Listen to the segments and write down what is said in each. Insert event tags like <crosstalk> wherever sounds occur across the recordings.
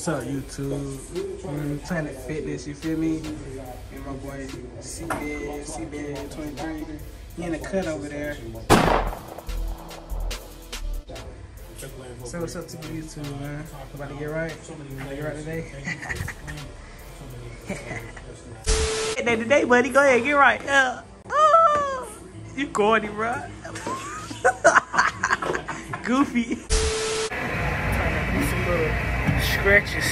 What's up, YouTube? Planet Fitness, you feel me? And my boy C-Bed, C-Bed 23. He in the cut over there. So what's up to YouTube, man? About to get right? About to get right today? <laughs> day today, buddy. Go ahead, get right. Uh, oh, you corny, bro. <laughs> Goofy. Some little scratches.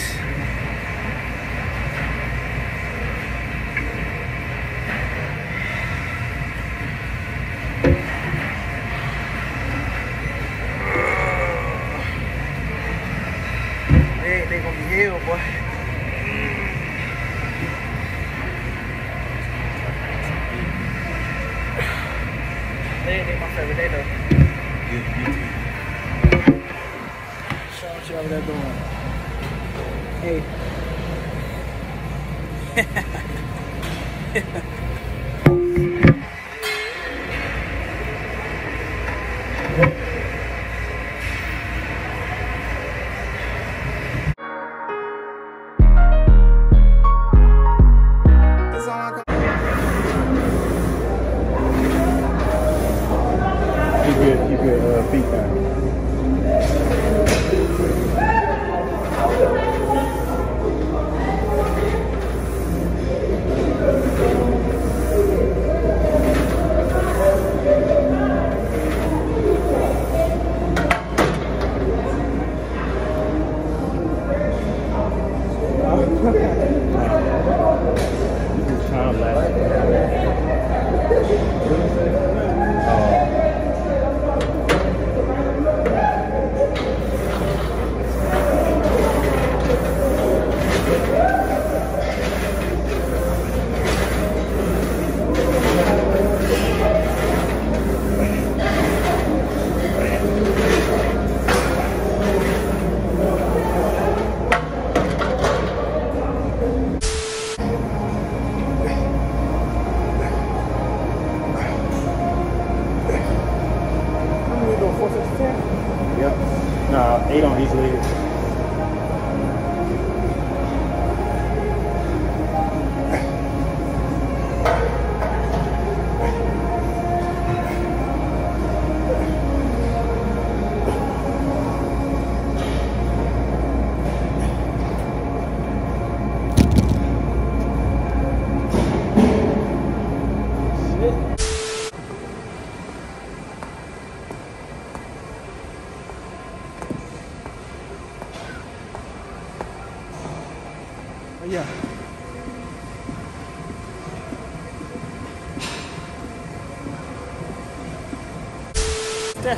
They, they gonna be healed, boy. They, they my favorite day though. Show what you over there doing. Hey. <laughs> Uh, eight on each leg.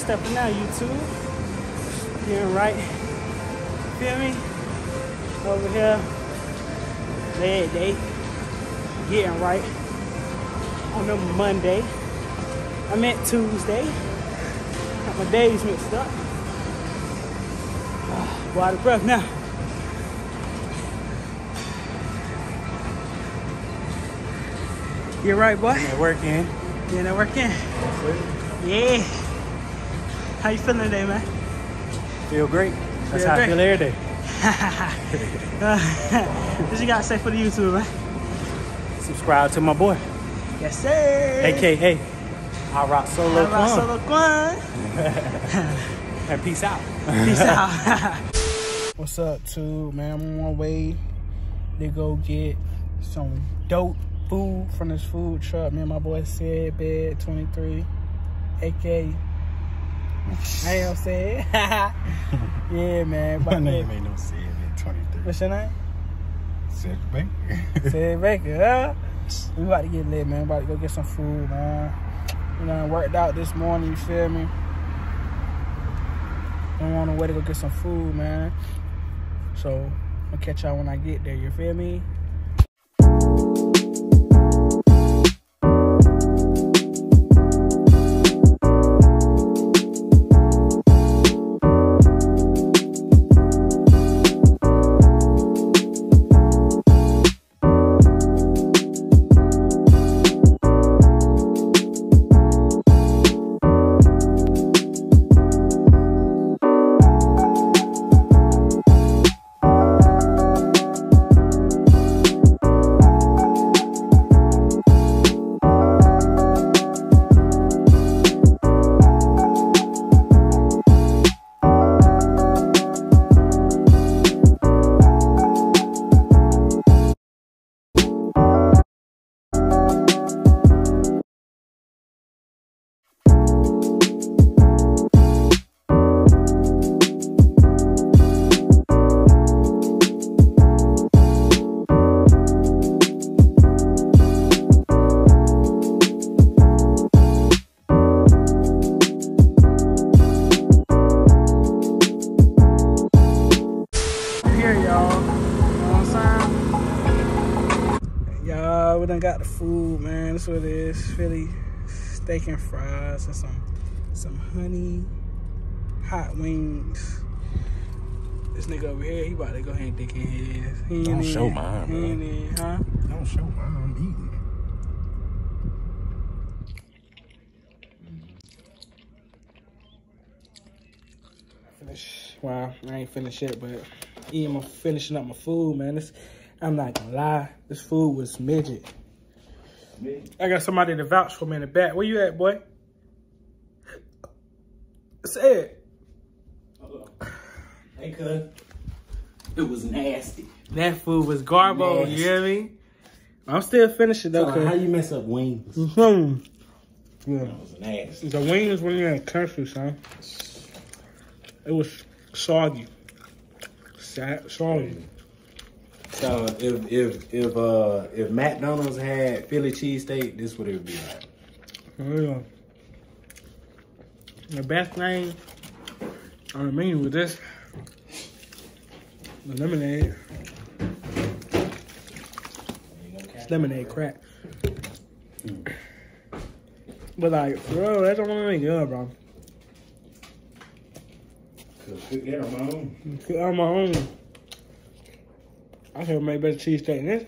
That stuff for now, YouTube. Getting right. Feel me? Over here. Leg day. Getting right. On a Monday. I meant Tuesday. Got my days mixed up. Boy, out of breath now. You're right, boy. Working. You know, working. Yeah. How you feeling today, man? Feel great. That's Feel how great. I feel every day. what you got to say for the YouTube, man? Subscribe to my boy, Yes, sir. aka I Rock Solo All right, Quan. Solo Quan. <laughs> And peace out. Peace out. <laughs> <laughs> What's up, too, man? I'm on my way to go get some dope food from this food truck. Me and my boy said bed 23, aka. I ain't gonna say <laughs> yeah, man. My name ain't no Sid in 23. What's your name? Sid Baker. Ted <laughs> Baker, huh? We about to get lit, man. About to go get some food, man. You know, I worked out this morning, you feel me? I'm on the way to go get some food, man. So, I'll catch y'all when I get there, you feel me? Done got the food, man. That's what it is. Philly steak and fries and some some honey hot wings. This nigga over here, he about to go ahead and dick in his. He Don't ain't show in- mine, he bro. ain't in, huh? Don't show mine. I'm eating. Finish. Well, I ain't finished yet, but eating my finishing up my food, man. This, I'm not gonna lie, this food was midget. I got somebody to vouch for me in the back. Where you at, boy? Say it. Hey, cuz. It was nasty. That food was garbo. Nasty. You hear me? I'm still finishing though. So, how you mess up wings? hmm Yeah. It was nasty. The wings when you're in country, son. It was soggy. Sa- Soggy. So if if if uh if McDonald's had Philly cheesesteak, this would it would be like. For real. The best thing on the menu was this. The lemonade. Lemonade crack. But like, bro, that's the only thing good, bro. Cook that on my own. Cook On my own. I could make better cheesesteak than this.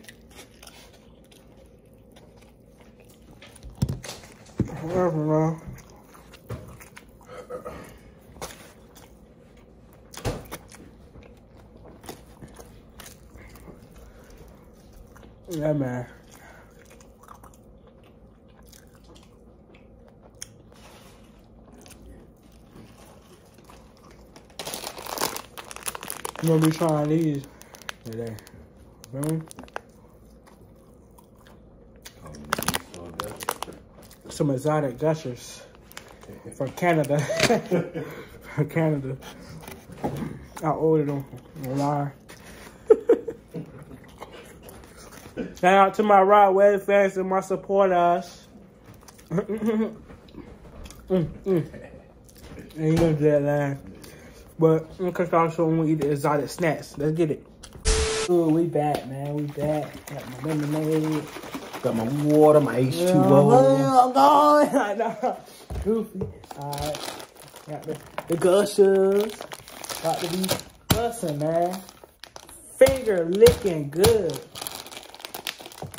Whatever. Yeah, man. I'm gonna be trying these today. Remember? Some exotic gushers from Canada. <laughs> from Canada. I ordered them online. Shout out to my Rod Wave fans and my supporters. mm, <laughs> mm. Ain't gonna that line. But because also when we eat the exotic snacks. Let's get it. Ooh, we back, man. We back. Got my lemonade. Got my water, my Yeah, H2O. I'm going. <laughs> I know. Goofy. Alright. Got the, the gushers. Got to be gussing, man. Finger licking good.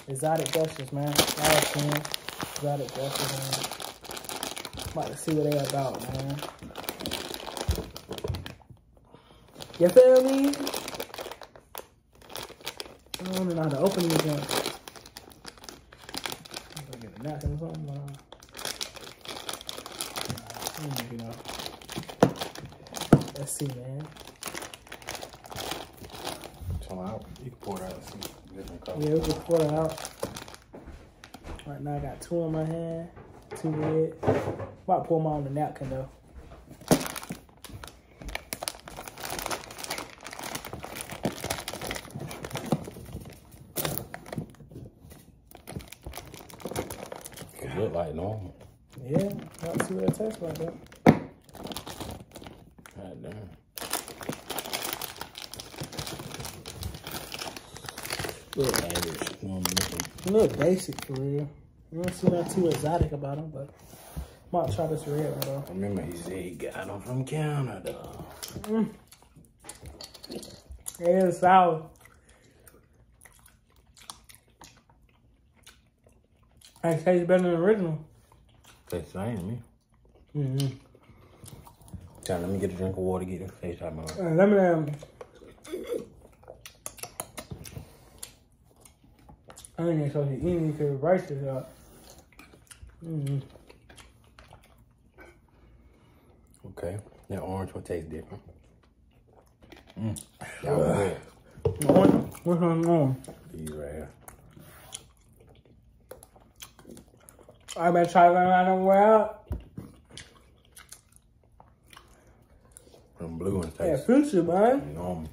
Exotic gushers, man. All ten. Exotic gushers, man. About to see what they about, man. You feel me? I don't know how to open these ones. I'm gonna get a napkin or something. Uh, you know. Let's see, man. So out. You can pour it out. See different colors. Yeah, we can pour it out. Right now, I got two in my hand, two red. To pour them on the napkin though. It look like normal. Yeah, let's see what it tastes like. Though. God damn. Look average. Normal looking. A little basic for real. You don't see nothing too exotic about them, but might try this red one though. Remember, he said he got them from Canada. It is sour. It tastes better than the original. Tastes the same to me. Mm-hmm. Tell let me get a drink of water, get this face out of my mouth. Let me um. I ain't even supposed to eat because the rice is up. Mm-hmm. Okay. That orange one tastes different. Mm. Y'all go ahead. What, what's going on? These right here. I better try to out way out. Them blue ones Yeah, taste future, man. normal.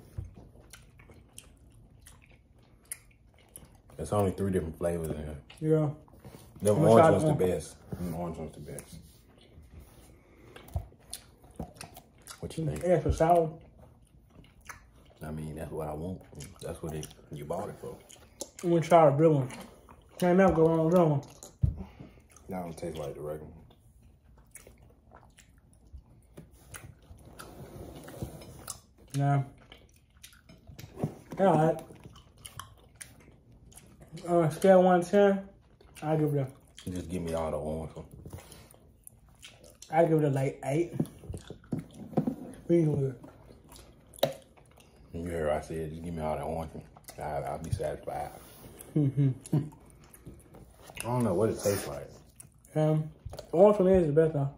There's only three different flavors in here. Yeah. The gonna orange one's the one. best. The orange one's the best. What you think? Yeah, for sour. I mean, that's what I want. That's what it, you bought it for. I'm gonna try the blue one. Can't never go wrong with that one. That don't taste like the regular one. Yeah. Alright. On a scale of 1 to 10, I'll give it a, Just give me all the orange one. I'll give it a like 8. Reasonable. You heard what I said, just give me all the orange one. I, I'll be satisfied. <laughs> I don't know what it tastes like. Um, orange one is the best though.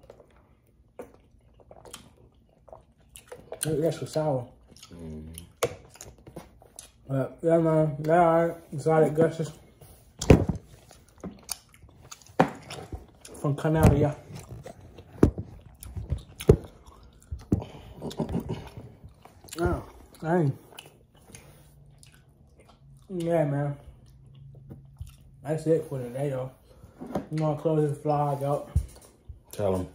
That's for sour. Mm-hmm. But yeah, man, yeah, alright. Exotic gushes from Canada. Oh, dang. Yeah, man. That's it for today, though. I'm gonna close this vlog out. Tell them.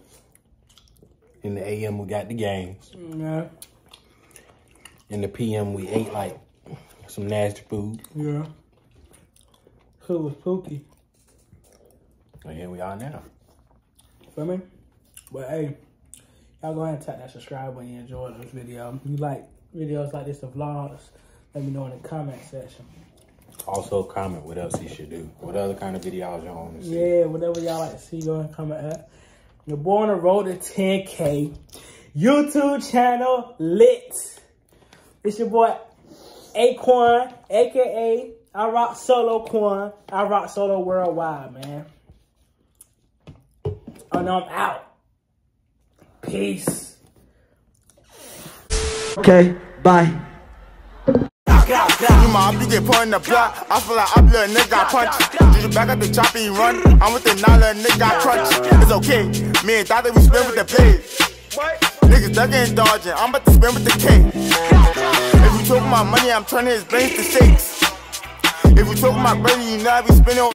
In the AM, we got the games. Yeah, In the PM, we ate like some nasty food. yeah. Who was Pookie? And here we are now. Feel me? But hey, y'all go ahead and tap that subscribe when you enjoyed this video. If you like videos like this, the vlogs, let me know in the comment section. Also, comment what else he should do. What other kind of videos you want to see. Yeah, whatever y'all like to see, go and comment at. Your boy on the road to 10K. YouTube channel lit. It's your boy Aye Quan, aka I rock solo Quan. I rock solo worldwide, man. Oh no, I'm out. Peace. Okay, bye. You my you get put in the block. I feel like I'm little nigga got punch. Did you back up the chop and run? I'm with the nine little nigga got crunch. It's okay. Me and Dada we spin with the blade. Niggas ducking and dodging. I'm about to spin with the K. If you talking about money, I'm turning his brains to shakes. If you talking about money, you know I be spinning.